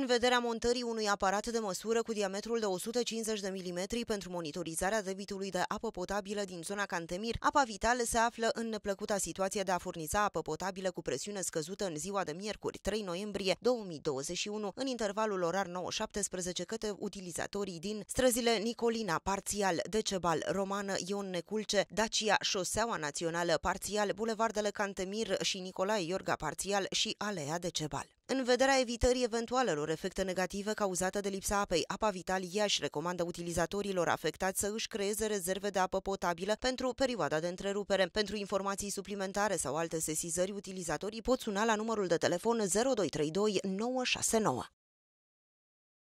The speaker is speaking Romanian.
În vederea montării unui aparat de măsură cu diametrul de 150 de mm pentru monitorizarea debitului de apă potabilă din zona Cantemir, Apa Vital se află în neplăcuta situație de a furniza apă potabilă cu presiune scăzută în ziua de miercuri, 3 noiembrie 2021, în intervalul orar 9-17 către utilizatorii din străzile Nicolina, parțial, Decebal, Romană, Ion Neculce, Dacia, Șoseaua Națională, parțial, Bulevardele Cantemir și Nicolae Iorga, parțial și Alea Decebal. În vederea evitării eventualelor efecte negative cauzate de lipsa apei, Apa Vital Iași recomandă utilizatorilor afectați să își creeze rezerve de apă potabilă pentru perioada de întrerupere. Pentru informații suplimentare sau alte sesizări, utilizatorii pot suna la numărul de telefon 0232 969.